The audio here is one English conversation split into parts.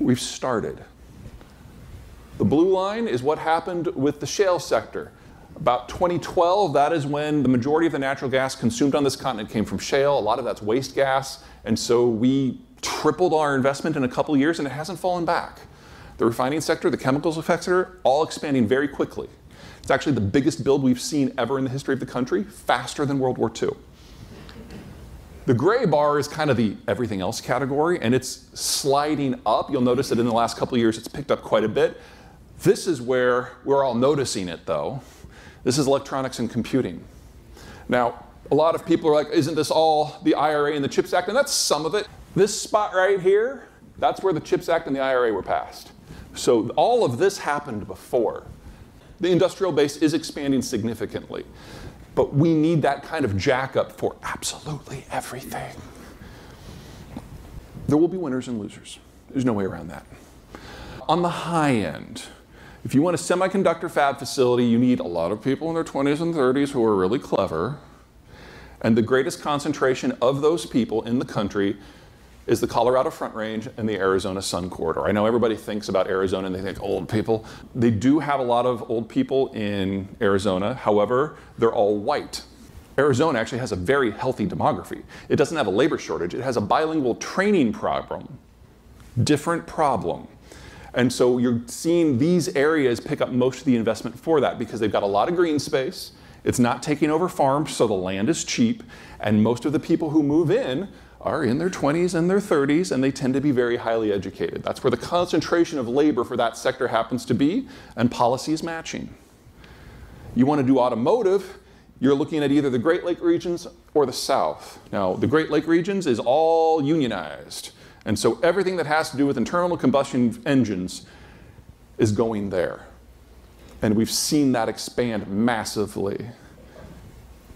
We've started. The blue line is what happened with the shale sector. About 2012, that is when the majority of the natural gas consumed on this continent came from shale. A lot of that's waste gas. And so we tripled our investment in a couple years and it hasn't fallen back. The refining sector, the chemicals sector, all expanding very quickly. It's actually the biggest build we've seen ever in the history of the country, faster than World War II. The gray bar is kind of the everything else category, and it's sliding up. You'll notice that in the last couple of years it's picked up quite a bit. This is where we're all noticing it, though. This is electronics and computing. Now, a lot of people are like, isn't this all the IRA and the CHIPS Act? And that's some of it. This spot right here, that's where the CHIPS Act and the IRA were passed. So all of this happened before. The industrial base is expanding significantly. But we need that kind of jack up for absolutely everything. There will be winners and losers. There's no way around that. On the high end, if you want a semiconductor fab facility, you need a lot of people in their 20s and 30s who are really clever. And the greatest concentration of those people in the country is the Colorado Front Range and the Arizona Sun Corridor. I know everybody thinks about Arizona and they think old people. They do have a lot of old people in Arizona. However, they're all white. Arizona actually has a very healthy demography. It doesn't have a labor shortage. It has a bilingual training problem. Different problem. And so you're seeing these areas pick up most of the investment for that because they've got a lot of green space. It's not taking over farms, so the land is cheap. And most of the people who move in are in their 20s and their 30s, and they tend to be very highly educated. That's where the concentration of labor for that sector happens to be, and policy is matching. You want to do automotive, you're looking at either the Great Lake regions or the South. Now, the Great Lake regions is all unionized, and so everything that has to do with internal combustion engines is going there. And we've seen that expand massively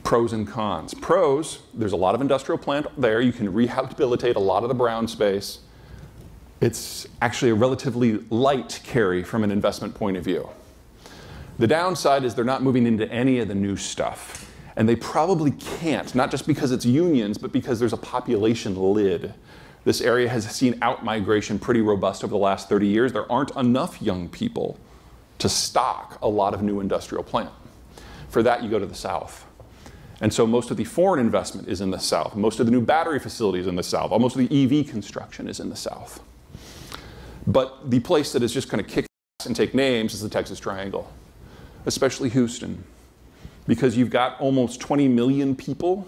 pros and cons. Pros, there's a lot of industrial plant there. You can rehabilitate a lot of the brown space. It's actually a relatively light carry from an investment point of view. The downside is they're not moving into any of the new stuff. And they probably can't, not just because it's unions, but because there's a population lid. This area has seen outmigration pretty robust over the last 30 years. There aren't enough young people to stock a lot of new industrial plant. For that, you go to the south. And so most of the foreign investment is in the South. Most of the new battery facilities in the South. Almost the EV construction is in the South. But the place that is just going to kick and take names is the Texas Triangle, especially Houston, because you've got almost 20 million people,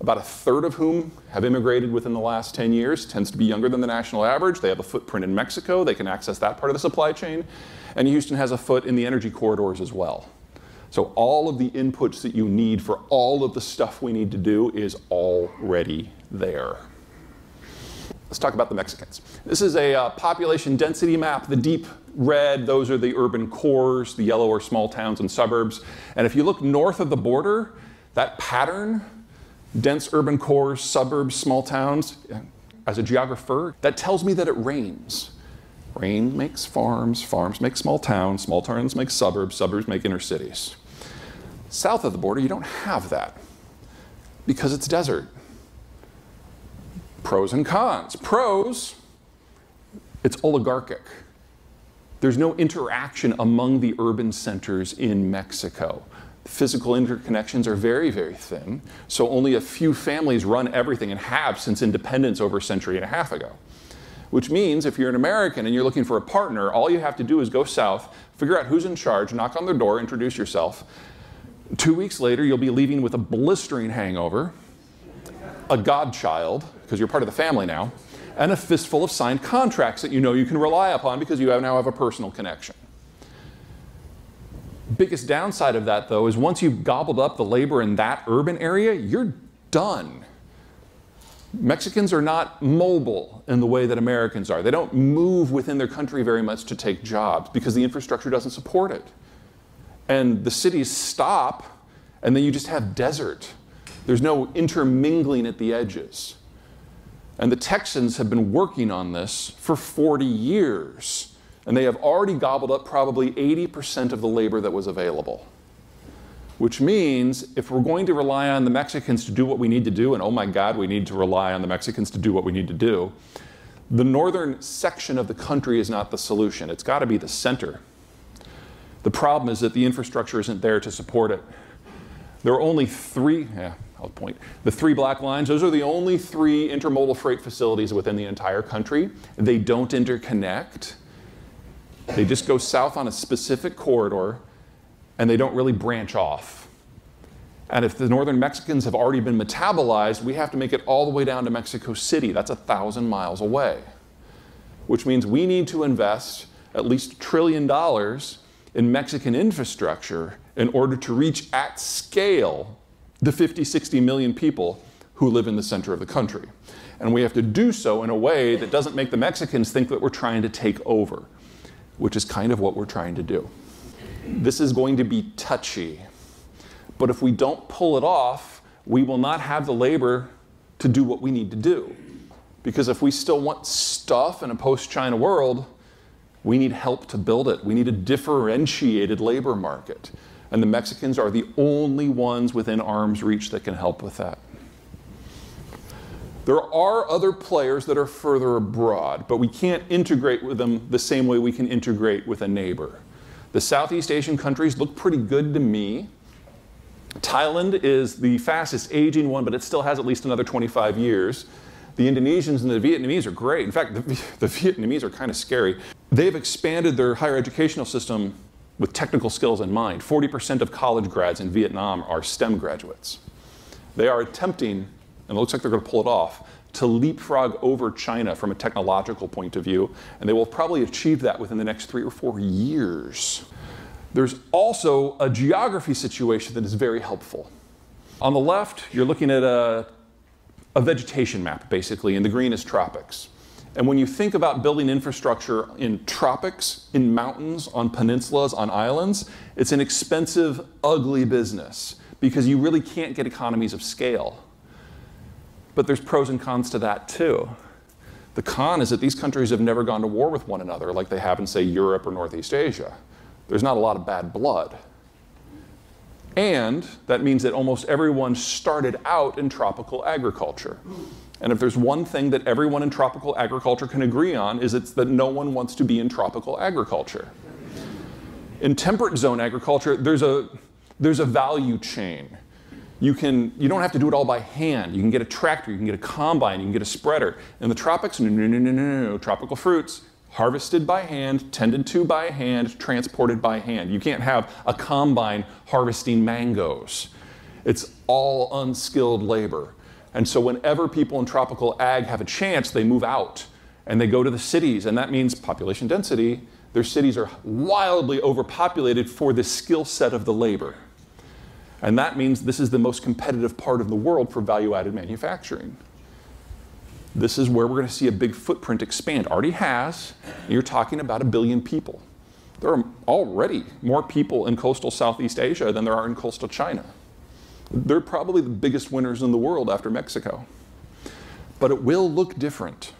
about a third of whom have immigrated within the last 10 years, tends to be younger than the national average. They have a footprint in Mexico. They can access that part of the supply chain. And Houston has a foot in the energy corridors as well. So all of the inputs that you need for all of the stuff we need to do is already there. Let's talk about the Mexicans. This is a uh, population density map. The deep red, those are the urban cores, the yellow are small towns and suburbs. And if you look north of the border, that pattern, dense urban cores, suburbs, small towns, as a geographer, that tells me that it rains. Rain makes farms, farms make small towns, small towns make suburbs, suburbs make inner cities. South of the border, you don't have that because it's desert. Pros and cons. Pros, it's oligarchic. There's no interaction among the urban centers in Mexico. Physical interconnections are very, very thin, so only a few families run everything and have since independence over a century and a half ago. Which means if you're an American and you're looking for a partner, all you have to do is go south, figure out who's in charge, knock on their door, introduce yourself. Two weeks later, you'll be leaving with a blistering hangover, a godchild, because you're part of the family now, and a fistful of signed contracts that you know you can rely upon because you now have a personal connection. Biggest downside of that, though, is once you've gobbled up the labor in that urban area, you're done. Mexicans are not mobile in the way that Americans are. They don't move within their country very much to take jobs because the infrastructure doesn't support it. And the cities stop, and then you just have desert. There's no intermingling at the edges. And the Texans have been working on this for 40 years, and they have already gobbled up probably 80% of the labor that was available which means if we're going to rely on the Mexicans to do what we need to do, and oh my God, we need to rely on the Mexicans to do what we need to do, The northern section of the country is not the solution. It's got to be the center. The problem is that the infrastructure isn't there to support it. There are only three, yeah, I'll point, the three black lines, those are the only three intermodal freight facilities within the entire country. They don't interconnect. They just go south on a specific corridor and they don't really branch off. And if the northern Mexicans have already been metabolized, we have to make it all the way down to Mexico City. That's a thousand miles away, which means we need to invest at least a trillion dollars in Mexican infrastructure in order to reach at scale the 50, 60 million people who live in the center of the country. And we have to do so in a way that doesn't make the Mexicans think that we're trying to take over, which is kind of what we're trying to do. This is going to be touchy. But if we don't pull it off, we will not have the labor to do what we need to do. Because if we still want stuff in a post China world, we need help to build it. We need a differentiated labor market. And the Mexicans are the only ones within arm's reach that can help with that. There are other players that are further abroad, but we can't integrate with them the same way we can integrate with a neighbor. The Southeast Asian countries look pretty good to me. Thailand is the fastest aging one, but it still has at least another 25 years. The Indonesians and the Vietnamese are great. In fact, the, the Vietnamese are kind of scary. They've expanded their higher educational system with technical skills in mind. 40% of college grads in Vietnam are STEM graduates. They are attempting, and it looks like they're going to pull it off, to leapfrog over China from a technological point of view, and they will probably achieve that within the next three or four years. There's also a geography situation that is very helpful. On the left, you're looking at a, a vegetation map, basically, and the green is tropics. And when you think about building infrastructure in tropics, in mountains, on peninsulas, on islands, it's an expensive, ugly business because you really can't get economies of scale. But there's pros and cons to that too. The con is that these countries have never gone to war with one another like they have in, say, Europe or Northeast Asia. There's not a lot of bad blood. And that means that almost everyone started out in tropical agriculture. And if there's one thing that everyone in tropical agriculture can agree on is it's that no one wants to be in tropical agriculture. In temperate zone agriculture, there's a, there's a value chain you can you don't have to do it all by hand. You can get a tractor, you can get a combine, you can get a spreader. In the tropics, no, no, no, no, no, no. Tropical fruits harvested by hand, tended to by hand, transported by hand. You can't have a combine harvesting mangoes. It's all unskilled labor. And so whenever people in tropical ag have a chance, they move out and they go to the cities, and that means population density. Their cities are wildly overpopulated for the skill set of the labor. And that means this is the most competitive part of the world for value added manufacturing. This is where we're going to see a big footprint expand. Already has. You're talking about a billion people. There are already more people in coastal Southeast Asia than there are in coastal China. They're probably the biggest winners in the world after Mexico. But it will look different.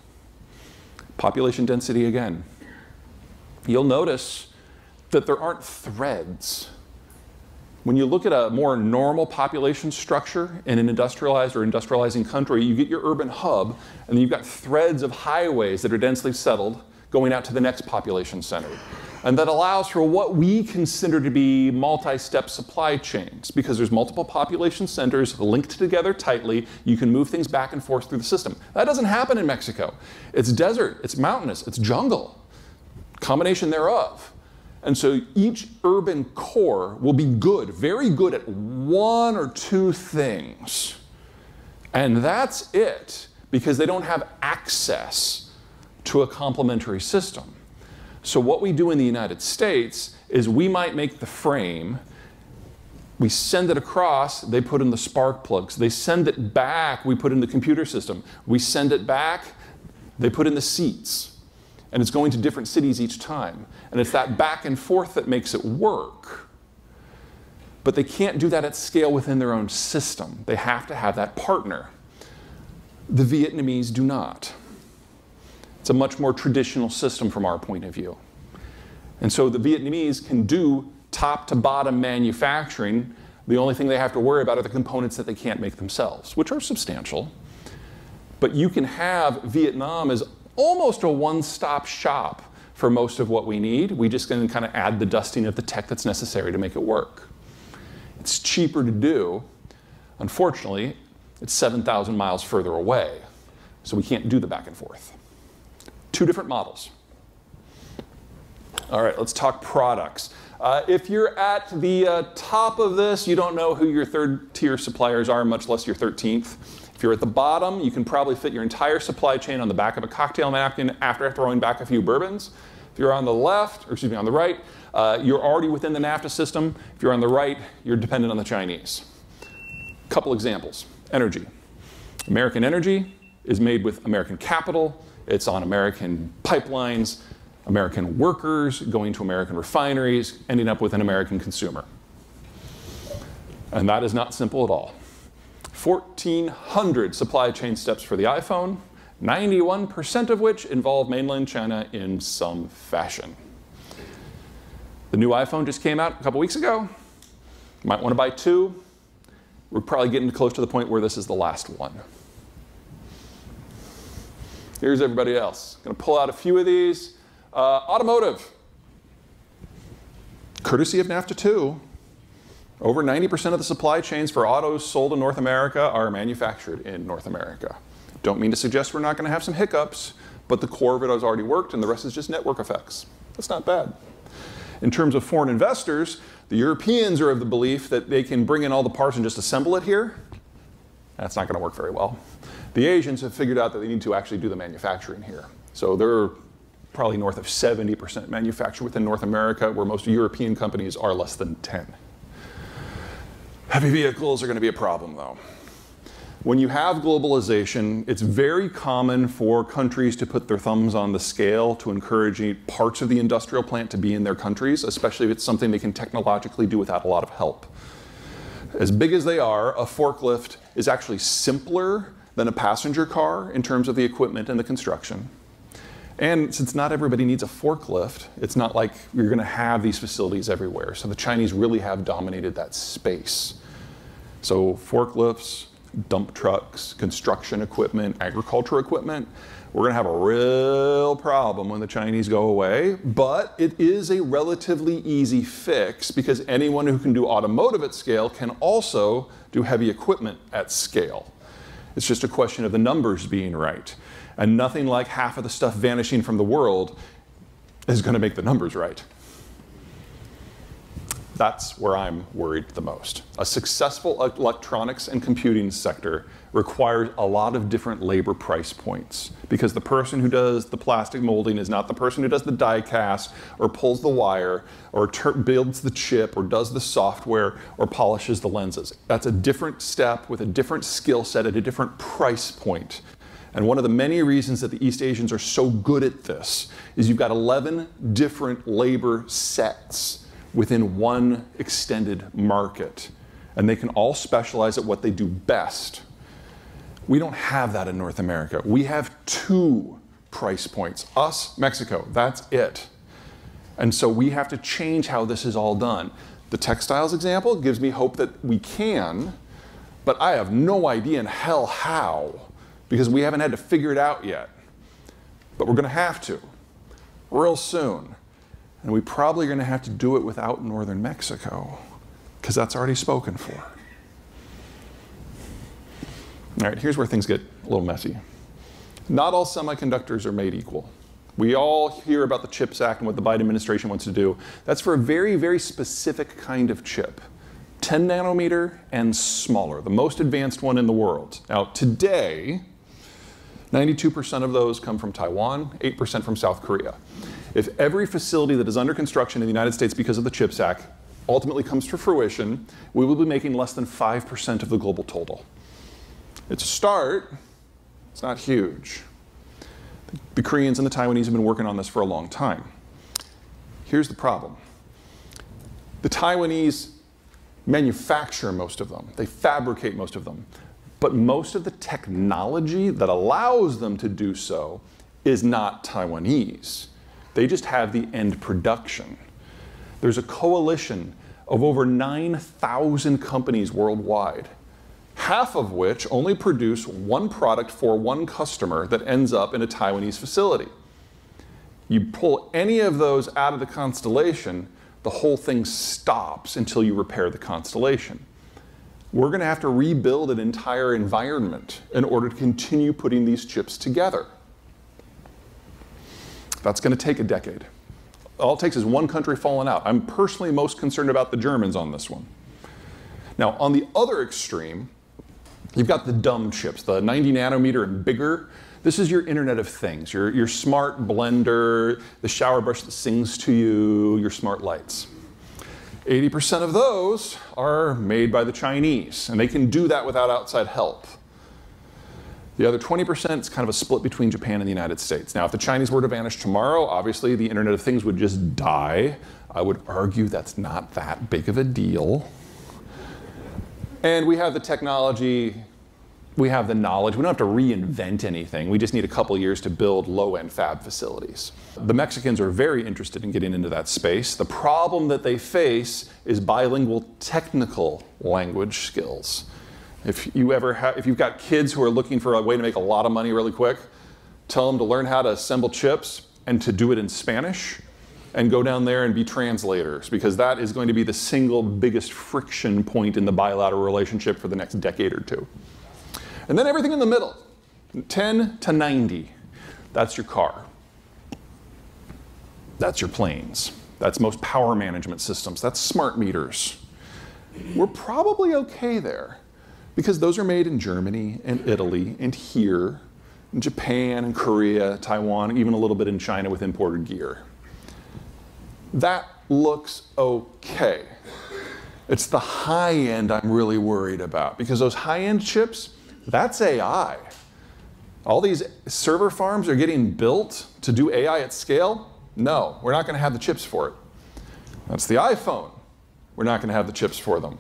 Population density again. You'll notice that there aren't threads when you look at a more normal population structure in an industrialized or industrializing country, you get your urban hub, and then you've got threads of highways that are densely settled going out to the next population center. And that allows for what we consider to be multi-step supply chains because there's multiple population centers linked together tightly. You can move things back and forth through the system. That doesn't happen in Mexico. It's desert, it's mountainous, it's jungle, combination thereof. And so each urban core will be good, very good at one or two things. And that's it, because they don't have access to a complementary system. So what we do in the United States is we might make the frame, we send it across, they put in the spark plugs. They send it back, we put in the computer system. We send it back, they put in the seats and it's going to different cities each time. And it's that back and forth that makes it work. But they can't do that at scale within their own system. They have to have that partner. The Vietnamese do not. It's a much more traditional system from our point of view. And so the Vietnamese can do top to bottom manufacturing. The only thing they have to worry about are the components that they can't make themselves, which are substantial. But you can have Vietnam as almost a one-stop shop for most of what we need. We just to kind of add the dusting of the tech that's necessary to make it work. It's cheaper to do. Unfortunately, it's 7,000 miles further away, so we can't do the back and forth. Two different models. All right, let's talk products. Uh, if you're at the uh, top of this, you don't know who your third tier suppliers are, much less your 13th. If you're at the bottom, you can probably fit your entire supply chain on the back of a cocktail napkin after throwing back a few bourbons. If you're on the left, or excuse me, on the right, uh, you're already within the NAFTA system. If you're on the right, you're dependent on the Chinese. Couple examples. Energy. American energy is made with American capital. It's on American pipelines. American workers going to American refineries, ending up with an American consumer. And that is not simple at all. 1,400 supply chain steps for the iPhone, 91% of which involve mainland China in some fashion. The new iPhone just came out a couple weeks ago. You might want to buy two. We're probably getting close to the point where this is the last one. Here's everybody else. Going to pull out a few of these. Uh, automotive. Courtesy of NAFTA 2, over 90% of the supply chains for autos sold in North America are manufactured in North America. Don't mean to suggest we're not going to have some hiccups, but the core of it has already worked and the rest is just network effects. That's not bad. In terms of foreign investors, the Europeans are of the belief that they can bring in all the parts and just assemble it here. That's not going to work very well. The Asians have figured out that they need to actually do the manufacturing here. So they're probably north of 70% manufactured within North America, where most European companies are less than 10. Heavy vehicles are going to be a problem, though. When you have globalization, it's very common for countries to put their thumbs on the scale to encourage parts of the industrial plant to be in their countries, especially if it's something they can technologically do without a lot of help. As big as they are, a forklift is actually simpler than a passenger car in terms of the equipment and the construction. And since not everybody needs a forklift, it's not like you're going to have these facilities everywhere. So the Chinese really have dominated that space. So forklifts, dump trucks, construction equipment, agriculture equipment, we're going to have a real problem when the Chinese go away. But it is a relatively easy fix because anyone who can do automotive at scale can also do heavy equipment at scale. It's just a question of the numbers being right. And nothing like half of the stuff vanishing from the world is going to make the numbers right. That's where I'm worried the most. A successful electronics and computing sector requires a lot of different labor price points because the person who does the plastic molding is not the person who does the die cast or pulls the wire or builds the chip or does the software or polishes the lenses. That's a different step with a different skill set at a different price point. And one of the many reasons that the East Asians are so good at this is you've got 11 different labor sets within one extended market. And they can all specialize at what they do best. We don't have that in North America. We have two price points us, Mexico, that's it. And so we have to change how this is all done. The textiles example gives me hope that we can, but I have no idea in hell how because we haven't had to figure it out yet. But we're going to have to real soon. And we probably are going to have to do it without northern Mexico because that's already spoken for. All right, here's where things get a little messy. Not all semiconductors are made equal. We all hear about the CHIPS Act and what the Biden administration wants to do. That's for a very, very specific kind of chip. 10 nanometer and smaller, the most advanced one in the world. Now, today, 92% of those come from Taiwan, 8% from South Korea. If every facility that is under construction in the United States because of the CHIPS Act ultimately comes to fruition, we will be making less than 5% of the global total. It's a start, it's not huge. The Koreans and the Taiwanese have been working on this for a long time. Here's the problem. The Taiwanese manufacture most of them. They fabricate most of them. But most of the technology that allows them to do so is not Taiwanese. They just have the end production. There's a coalition of over 9,000 companies worldwide half of which only produce one product for one customer that ends up in a Taiwanese facility. You pull any of those out of the constellation, the whole thing stops until you repair the constellation. We're going to have to rebuild an entire environment in order to continue putting these chips together. That's going to take a decade. All it takes is one country falling out. I'm personally most concerned about the Germans on this one. Now, on the other extreme, you've got the dumb chips, the 90 nanometer and bigger. This is your Internet of Things, your, your smart blender, the shower brush that sings to you, your smart lights. 80% of those are made by the Chinese, and they can do that without outside help. The other 20% is kind of a split between Japan and the United States. Now, if the Chinese were to vanish tomorrow, obviously the Internet of Things would just die. I would argue that's not that big of a deal. And we have the technology, we have the knowledge. We don't have to reinvent anything. We just need a couple years to build low-end fab facilities. The Mexicans are very interested in getting into that space. The problem that they face is bilingual technical language skills. If you ever have, if you've got kids who are looking for a way to make a lot of money really quick, tell them to learn how to assemble chips and to do it in Spanish and go down there and be translators because that is going to be the single biggest friction point in the bilateral relationship for the next decade or two. And then everything in the middle, 10 to 90, that's your car. That's your planes. That's most power management systems. That's smart meters. We're probably okay there because those are made in Germany and Italy and here, in Japan and Korea, Taiwan, even a little bit in China with imported gear. That looks okay. It's the high end I'm really worried about because those high end chips, that's AI. All these server farms are getting built to do AI at scale. No, we're not going to have the chips for it. That's the iPhone. We're not going to have the chips for them.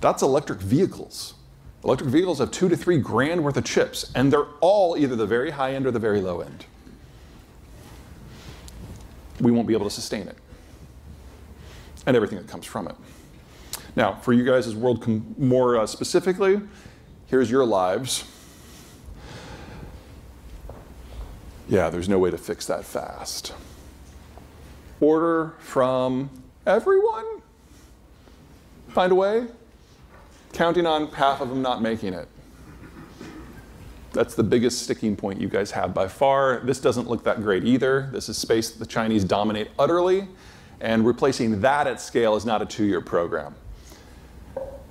That's electric vehicles. Electric vehicles have two to three grand worth of chips, and they're all either the very high end or the very low end. We won't be able to sustain it and everything that comes from it. Now, for you guys as world more uh, specifically, here's your lives. Yeah, there's no way to fix that fast. Order from everyone? Find a way? counting on half of them not making it. That's the biggest sticking point you guys have by far. This doesn't look that great either. This is space the Chinese dominate utterly, and replacing that at scale is not a two-year program.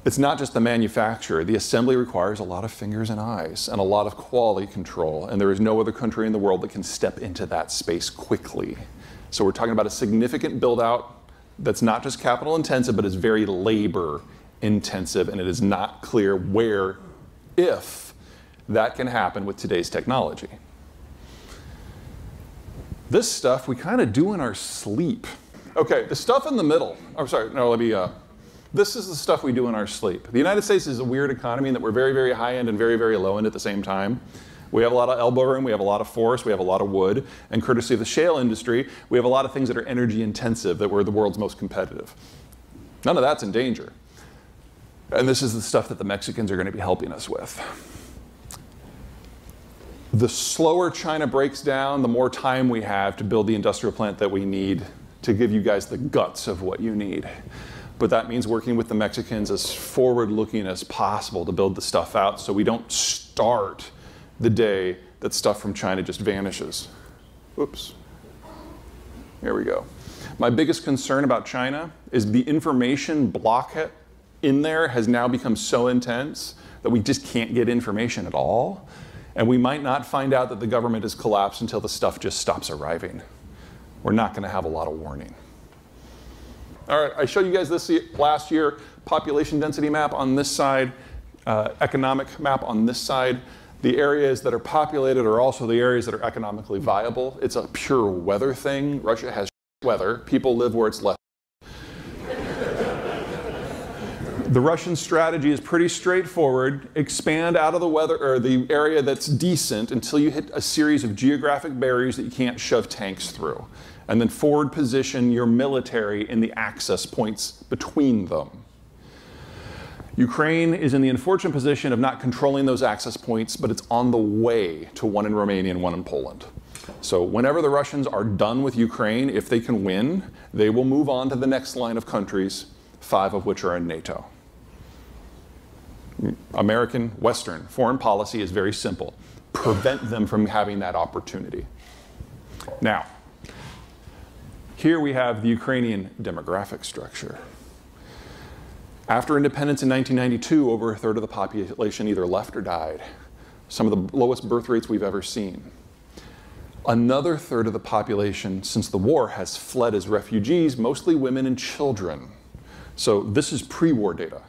It's not just the manufacturer. The assembly requires a lot of fingers and eyes and a lot of quality control, and there is no other country in the world that can step into that space quickly. So we're talking about a significant build out that's not just capital intensive, but is very labor intensive, and it is not clear where, if that can happen with today's technology. This stuff we kind of do in our sleep. Okay, the stuff in the middle, I'm sorry, no, let me, uh, this is the stuff we do in our sleep. The United States is a weird economy in that we're very, very high end and very, very low end at the same time. We have a lot of elbow room, we have a lot of forest, we have a lot of wood, and courtesy of the shale industry, we have a lot of things that are energy intensive that we're the world's most competitive. None of that's in danger. And this is the stuff that the Mexicans are going to be helping us with. The slower China breaks down, the more time we have to build the industrial plant that we need to give you guys the guts of what you need. But that means working with the Mexicans as forward looking as possible to build the stuff out so we don't start the day that stuff from China just vanishes. Oops. Here we go. My biggest concern about China is the information blockade in there has now become so intense that we just can't get information at all. And we might not find out that the government has collapsed until the stuff just stops arriving. We're not going to have a lot of warning. All right, I showed you guys this last year, population density map on this side, uh, economic map on this side. The areas that are populated are also the areas that are economically viable. It's a pure weather thing. Russia has weather. People live where it's less The Russian strategy is pretty straightforward. Expand out of the weather or the area that's decent until you hit a series of geographic barriers that you can't shove tanks through. And then forward position your military in the access points between them. Ukraine is in the unfortunate position of not controlling those access points, but it's on the way to one in Romania and one in Poland. So whenever the Russians are done with Ukraine, if they can win, they will move on to the next line of countries, five of which are in NATO. American, Western foreign policy is very simple. Prevent them from having that opportunity. Now, here we have the Ukrainian demographic structure. After independence in 1992, over a third of the population either left or died. Some of the lowest birth rates we've ever seen. Another third of the population since the war has fled as refugees, mostly women and children. So this is pre-war data.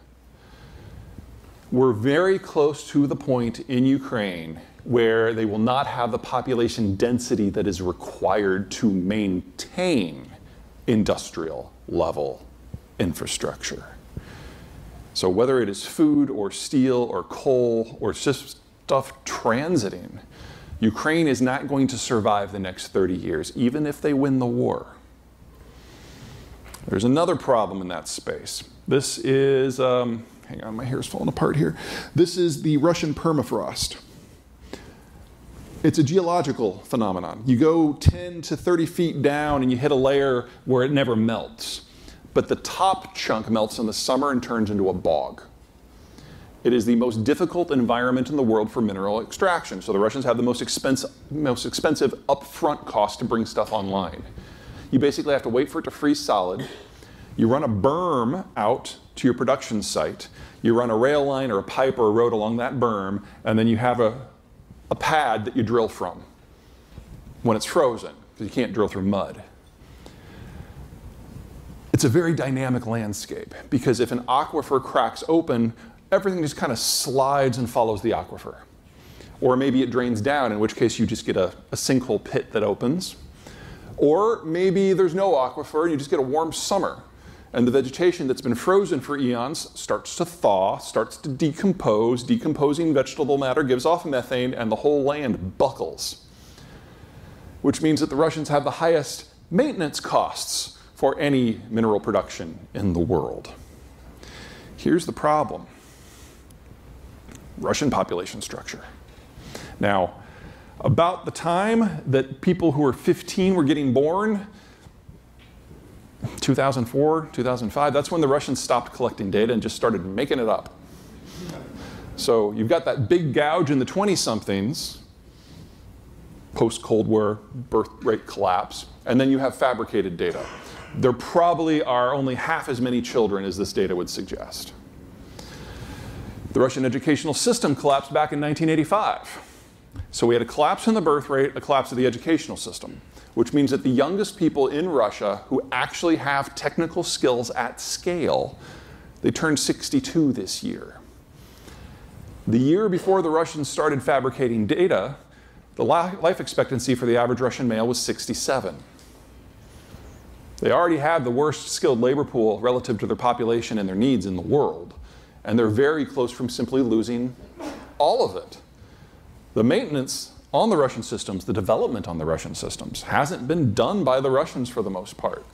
We're very close to the point in Ukraine where they will not have the population density that is required to maintain industrial level infrastructure. So whether it is food or steel or coal or just stuff transiting, Ukraine is not going to survive the next 30 years, even if they win the war. There's another problem in that space. This is, um, hang on, my hair's falling apart here. This is the Russian permafrost. It's a geological phenomenon. You go 10 to 30 feet down and you hit a layer where it never melts but the top chunk melts in the summer and turns into a bog. It is the most difficult environment in the world for mineral extraction. So the Russians have the most expensive, most expensive upfront cost to bring stuff online. You basically have to wait for it to freeze solid. You run a berm out to your production site. You run a rail line or a pipe or a road along that berm, and then you have a, a pad that you drill from when it's frozen, because you can't drill through mud. It's a very dynamic landscape because if an aquifer cracks open, everything just kind of slides and follows the aquifer. Or maybe it drains down, in which case you just get a, a sinkhole pit that opens. Or maybe there's no aquifer and you just get a warm summer and the vegetation that's been frozen for eons starts to thaw, starts to decompose. Decomposing vegetable matter gives off methane, and the whole land buckles. Which means that the Russians have the highest maintenance costs for any mineral production in the world. Here's the problem. Russian population structure. Now, about the time that people who were 15 were getting born, 2004, 2005, that's when the Russians stopped collecting data and just started making it up. So you've got that big gouge in the 20 somethings, post Cold War birth rate collapse, and then you have fabricated data there probably are only half as many children as this data would suggest. The Russian educational system collapsed back in 1985. So we had a collapse in the birth rate, a collapse of the educational system, which means that the youngest people in Russia who actually have technical skills at scale, they turned 62 this year. The year before the Russians started fabricating data, the life expectancy for the average Russian male was 67. They already have the worst skilled labor pool relative to their population and their needs in the world. And they're very close from simply losing all of it. The maintenance on the Russian systems, the development on the Russian systems, hasn't been done by the Russians for the most part.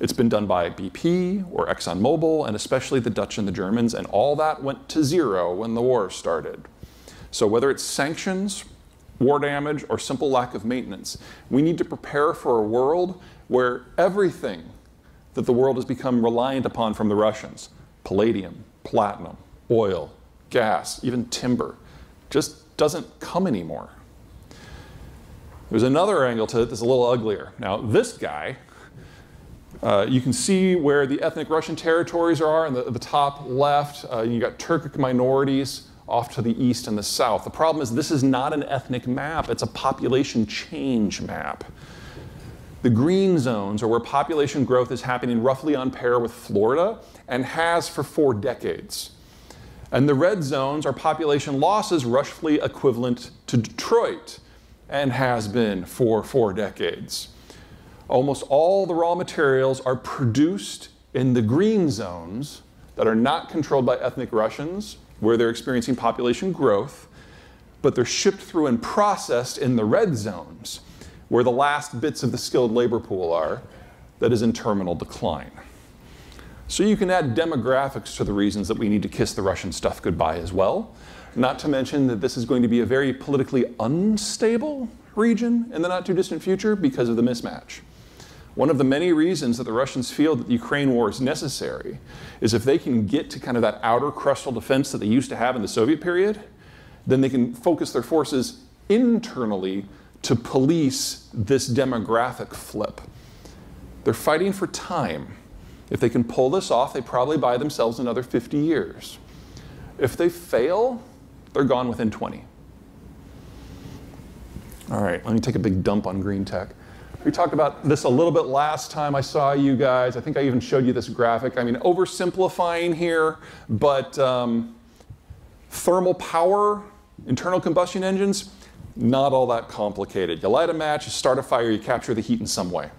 It's been done by BP or ExxonMobil, and especially the Dutch and the Germans, and all that went to zero when the war started. So whether it's sanctions, war damage, or simple lack of maintenance, we need to prepare for a world where everything that the world has become reliant upon from the Russians, palladium, platinum, oil, gas, even timber, just doesn't come anymore. There's another angle to it that's a little uglier. Now, this guy, uh, you can see where the ethnic Russian territories are in the, the top left. Uh, you got Turkic minorities off to the east and the south. The problem is this is not an ethnic map, it's a population change map. The green zones are where population growth is happening roughly on par with Florida and has for four decades. And the red zones are population losses roughly equivalent to Detroit and has been for four decades. Almost all the raw materials are produced in the green zones that are not controlled by ethnic Russians, where they're experiencing population growth, but they're shipped through and processed in the red zones where the last bits of the skilled labor pool are, that is in terminal decline. So you can add demographics to the reasons that we need to kiss the Russian stuff goodbye as well. Not to mention that this is going to be a very politically unstable region in the not too distant future because of the mismatch. One of the many reasons that the Russians feel that the Ukraine war is necessary is if they can get to kind of that outer crustal defense that they used to have in the Soviet period, then they can focus their forces internally to police this demographic flip. They're fighting for time. If they can pull this off, they probably buy themselves another 50 years. If they fail, they're gone within 20. All right, let me take a big dump on green tech. We talked about this a little bit last time I saw you guys. I think I even showed you this graphic. I mean, oversimplifying here, but um, thermal power, internal combustion engines, not all that complicated. You light a match, you start a fire, you capture the heat in some way.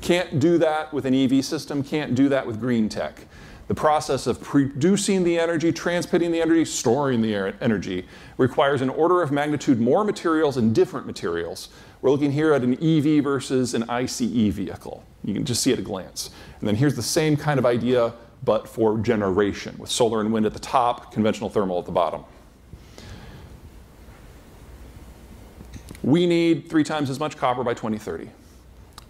Can't do that with an EV system, can't do that with green tech. The process of producing the energy, transmitting the energy, storing the er-, energy requires an order of magnitude more materials and different materials. We're looking here at an EV versus an ICE vehicle. You can just see at a glance. And then here's the same kind of idea, but for generation, with solar and wind at the top, conventional thermal at the bottom. We need three times as much copper by 2030.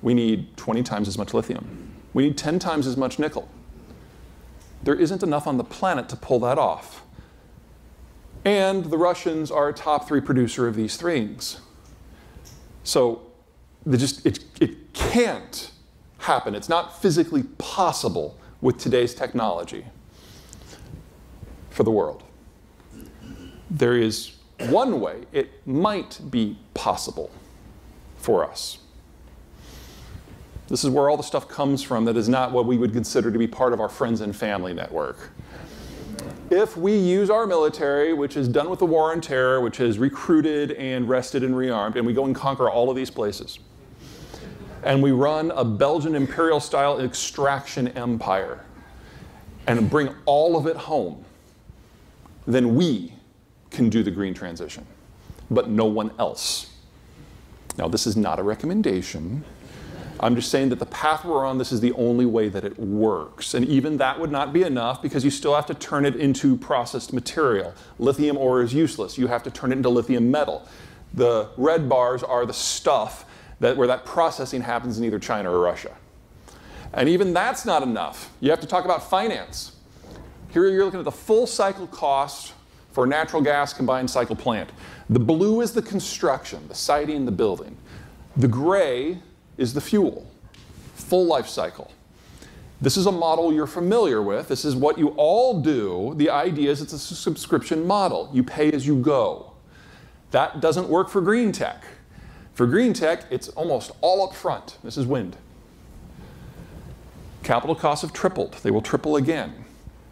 We need 20 times as much lithium. We need 10 times as much nickel. There isn't enough on the planet to pull that off. And the Russians are a top three producer of these things. So just, it, it can't happen. It's not physically possible with today's technology for the world. There is one way it might be possible for us. This is where all the stuff comes from that is not what we would consider to be part of our friends and family network. If we use our military, which is done with the war on terror, which has recruited and rested and rearmed, and we go and conquer all of these places, and we run a Belgian imperial style extraction empire and bring all of it home, then we can do the green transition, but no one else. Now, this is not a recommendation. I'm just saying that the path we're on, this is the only way that it works. And even that would not be enough because you still have to turn it into processed material. Lithium ore is useless. You have to turn it into lithium metal. The red bars are the stuff that, where that processing happens in either China or Russia. And even that's not enough. You have to talk about finance. Here you're looking at the full cycle cost for a natural gas combined cycle plant. The blue is the construction, the siting, the building. The gray is the fuel, full life cycle. This is a model you're familiar with. This is what you all do. The idea is it's a subscription model. You pay as you go. That doesn't work for green tech. For green tech, it's almost all up front. This is wind. Capital costs have tripled. They will triple again.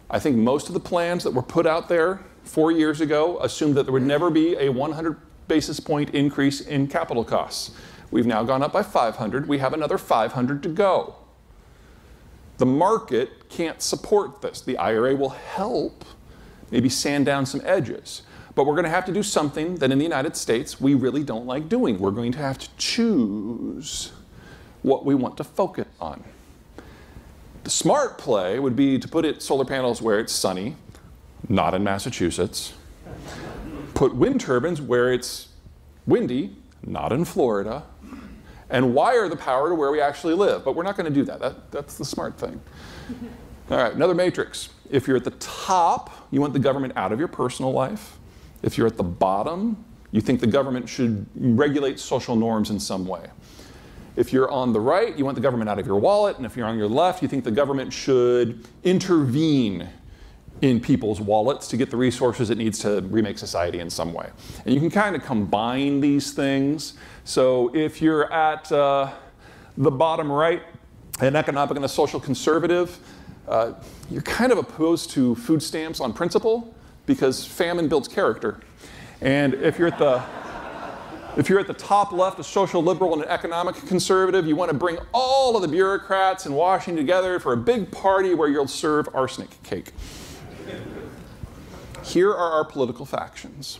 I think most of the plans that were put out there four years ago assumed that there would never be a 100 basis point increase in capital costs. We've now gone up by 500. We have another 500 to go. The market can't support this. The IRA will help maybe sand down some edges. But we're going to have to do something that in the United States we really don't like doing. We're going to have to choose what we want to focus on. The smart play would be to put it solar panels where it's sunny, not in Massachusetts. Put wind turbines where it's windy, not in Florida and wire the power to where we actually live. But we're not going to do that. that. That's the smart thing. All right, another matrix. If you're at the top, you want the government out of your personal life. If you're at the bottom, you think the government should regulate social norms in some way. If you're on the right, you want the government out of your wallet. And if you're on your left, you think the government should intervene in people's wallets to get the resources it needs to remake society in some way. And you can kind of combine these things. So if you're at uh, the bottom right, an economic and a social conservative, uh, you're kind of opposed to food stamps on principle because famine builds character. And if you're at the if you're at the top left, a social liberal and an economic conservative, you want to bring all of the bureaucrats in Washington together for a big party where you'll serve arsenic cake. Here are our political factions.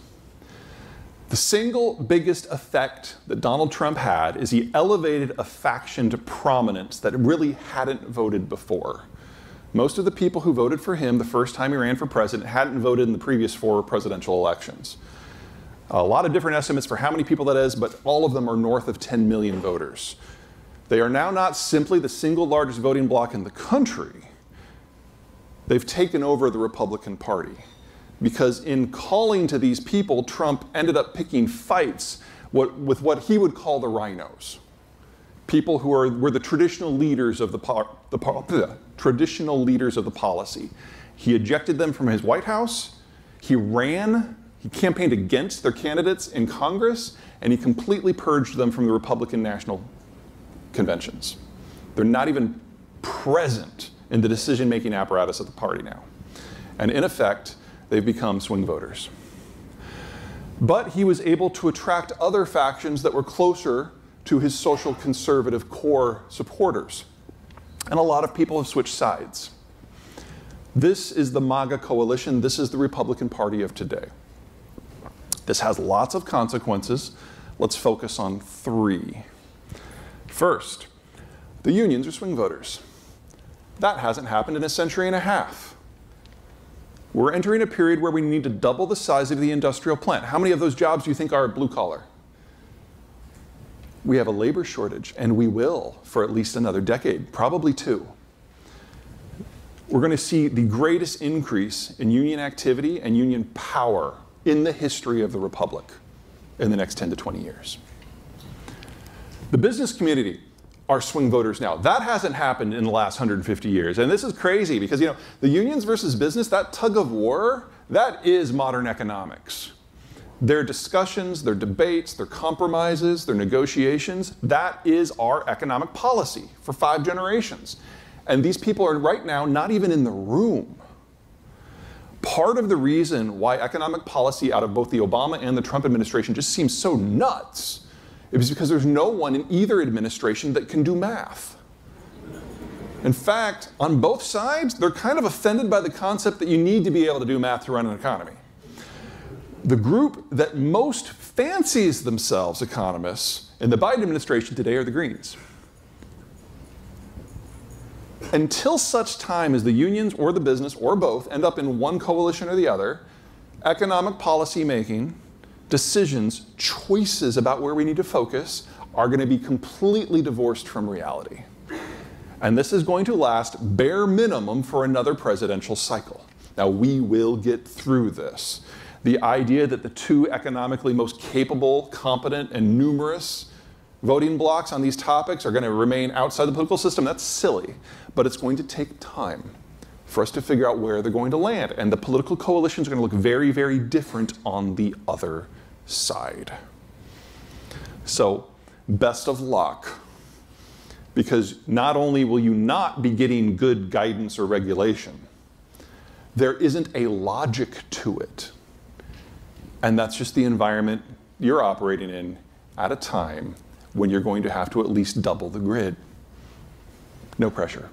The single biggest effect that Donald Trump had is he elevated a faction to prominence that really hadn't voted before. Most of the people who voted for him the first time he ran for president hadn't voted in the previous four presidential elections. A lot of different estimates for how many people that is, but all of them are north of 10 million voters. They are now not simply the single largest voting bloc in the country, they've taken over the Republican Party. Because in calling to these people, Trump ended up picking fights what, with what he would call the RINOs. People who are, were the traditional leaders of the, the, the traditional leaders of the policy. He ejected them from his White House. He ran, he campaigned against their candidates in Congress, and he completely purged them from the Republican National Conventions. They're not even present in the decision making apparatus of the party now. And in effect, they've become swing voters. But he was able to attract other factions that were closer to his social conservative core supporters. And a lot of people have switched sides. This is the MAGA coalition. This is the Republican Party of today. This has lots of consequences. Let's focus on three. First, the unions are swing voters. That hasn't happened in a century and a half. We're entering a period where we need to double the size of the industrial plant. How many of those jobs do you think are blue collar? We have a labor shortage, and we will for at least another decade, probably two. We're going to see the greatest increase in union activity and union power in the history of the Republic in the next 10 to 20 years. The business community are swing voters now. That hasn't happened in the last 150 years. And this is crazy because, you know, the unions versus business, that tug of war, that is modern economics. Their discussions, their debates, their compromises, their negotiations, that is our economic policy for five generations. And these people are right now not even in the room. Part of the reason why economic policy out of both the Obama and the Trump administration just seems so nuts it was because there's no one in either administration that can do math. In fact, on both sides, they're kind of offended by the concept that you need to be able to do math to run an economy. The group that most fancies themselves economists in the Biden administration today are the Greens. Until such time as the unions or the business or both end up in one coalition or the other, economic policy making decisions, choices about where we need to focus are going to be completely divorced from reality. And this is going to last bare minimum for another presidential cycle. Now, we will get through this. The idea that the two economically most capable, competent, and numerous voting blocs on these topics are going to remain outside the political system, that's silly. But it's going to take time for us to figure out where they're going to land. And the political coalitions are going to look very, very different on the other side. So, best of luck. Because not only will you not be getting good guidance or regulation, there isn't a logic to it. And that's just the environment you're operating in at a time when you're going to have to at least double the grid. No pressure.